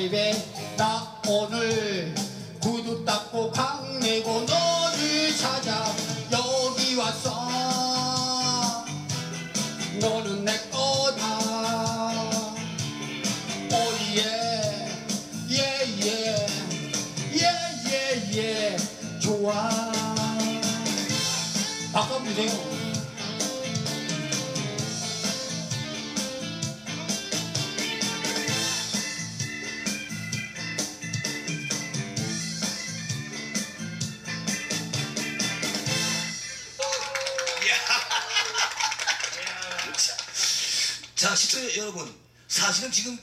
Baby 나 오늘 구두 닦고 광 내고 너를 찾아 여기 왔어. 너는 내 거다. 오예 예예 예예예. 좋아. 박수 한번 주세요 자, 시청자 여러분, 사실은 지금